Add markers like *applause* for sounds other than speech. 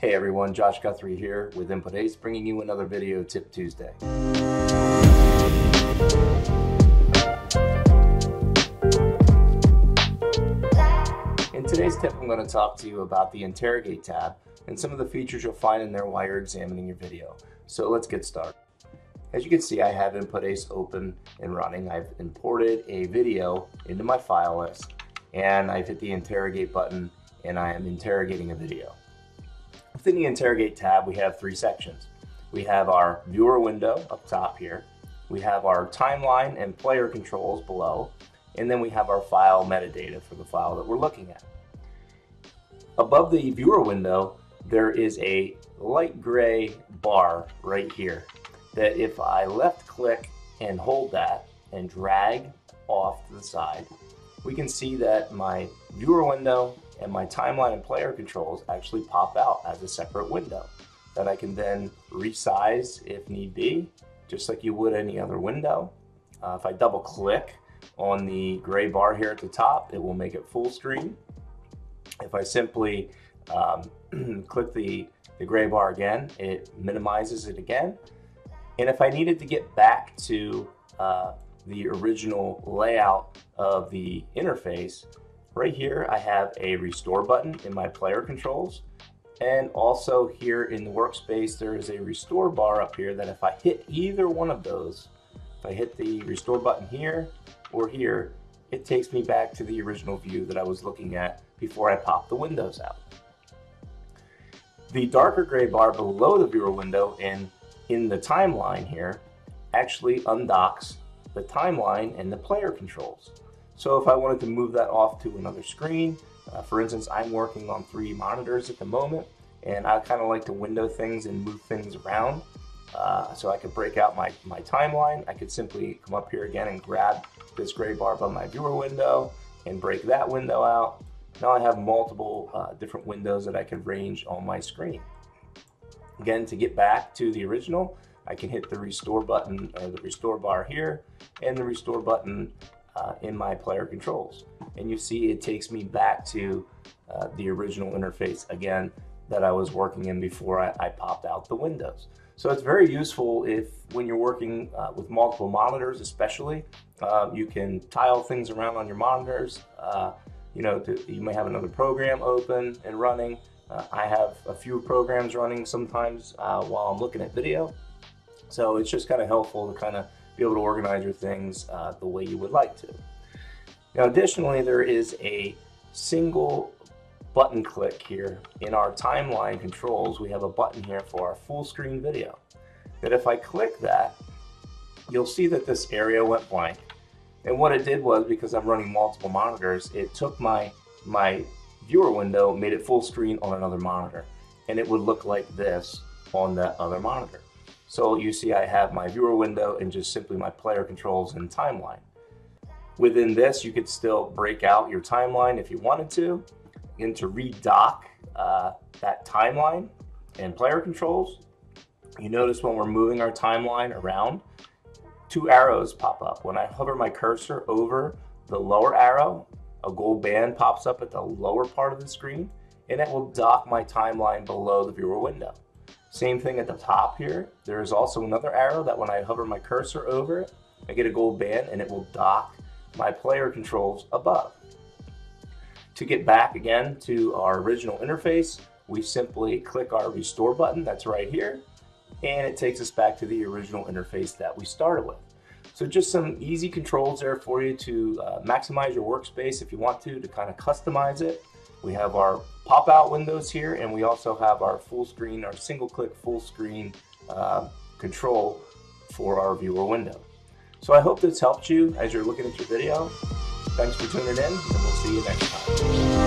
Hey everyone, Josh Guthrie here with iNPUT-ACE, bringing you another video tip Tuesday. In today's tip, I'm going to talk to you about the Interrogate tab and some of the features you'll find in there while you're examining your video. So let's get started. As you can see, I have iNPUT-ACE open and running. I've imported a video into my file list and I've hit the interrogate button and I am interrogating a video. Within the interrogate tab, we have three sections. We have our viewer window up top here. We have our timeline and player controls below. And then we have our file metadata for the file that we're looking at. Above the viewer window, there is a light gray bar right here that if I left click and hold that and drag off to the side, we can see that my viewer window and my timeline and player controls actually pop out as a separate window that I can then resize if need be, just like you would any other window. Uh, if I double click on the gray bar here at the top, it will make it full screen. If I simply um, *clears throat* click the, the gray bar again, it minimizes it again. And if I needed to get back to uh, the original layout of the interface, right here I have a restore button in my player controls. And also here in the workspace, there is a restore bar up here that if I hit either one of those, if I hit the restore button here or here, it takes me back to the original view that I was looking at before I popped the windows out. The darker gray bar below the viewer window in in the timeline here actually undocks the timeline and the player controls. So if I wanted to move that off to another screen, uh, for instance, I'm working on three monitors at the moment, and I kind of like to window things and move things around. Uh, so I could break out my, my timeline. I could simply come up here again and grab this gray bar above my viewer window and break that window out. Now I have multiple uh, different windows that I can range on my screen. Again, to get back to the original, I can hit the restore button or the restore bar here and the restore button uh, in my player controls. And you see it takes me back to uh, the original interface again that I was working in before I, I popped out the windows. So it's very useful if when you're working uh, with multiple monitors especially, um, you can tile things around on your monitors. Uh, you know, to, you may have another program open and running uh, I have a few programs running sometimes uh, while I'm looking at video. So it's just kind of helpful to kind of be able to organize your things uh, the way you would like to. Now additionally, there is a single button click here in our timeline controls. We have a button here for our full screen video. That if I click that, you'll see that this area went blank. And what it did was, because I'm running multiple monitors, it took my, my viewer window, made it full screen on another monitor. And it would look like this on that other monitor. So you see I have my viewer window and just simply my player controls and timeline. Within this, you could still break out your timeline if you wanted to. And to redock uh, that timeline and player controls, you notice when we're moving our timeline around, two arrows pop up. When I hover my cursor over the lower arrow, a gold band pops up at the lower part of the screen and it will dock my timeline below the viewer window. Same thing at the top here. There is also another arrow that when I hover my cursor over it, I get a gold band and it will dock my player controls above. To get back again to our original interface, we simply click our restore button that's right here and it takes us back to the original interface that we started with. So just some easy controls there for you to uh, maximize your workspace if you want to, to kind of customize it. We have our pop-out windows here, and we also have our full screen, our single-click full screen uh, control for our viewer window. So I hope this helped you as you're looking at your video. Thanks for tuning in, and we'll see you next time.